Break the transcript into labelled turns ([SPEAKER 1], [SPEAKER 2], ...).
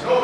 [SPEAKER 1] Jones.